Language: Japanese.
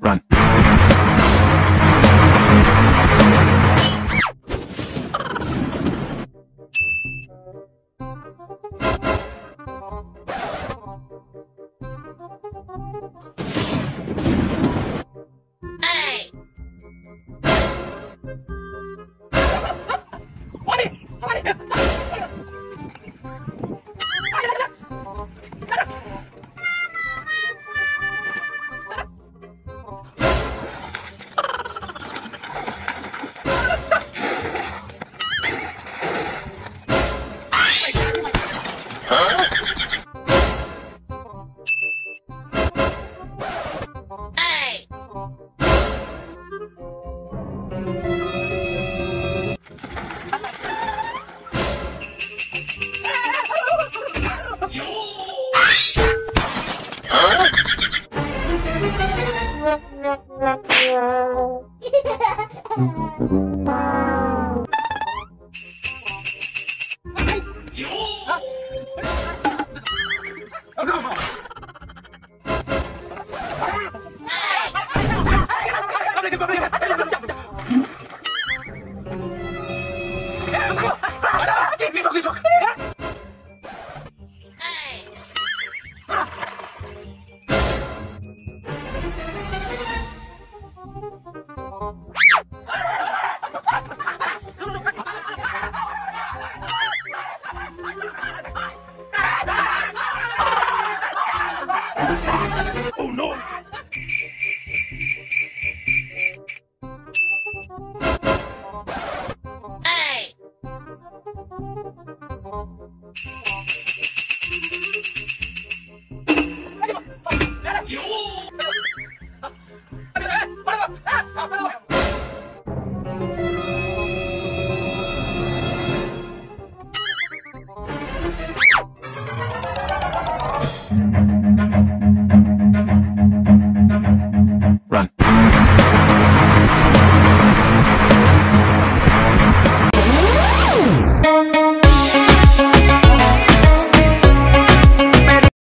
Run. Go, go, go, go. 계속 계속 계속